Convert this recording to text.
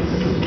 Amén.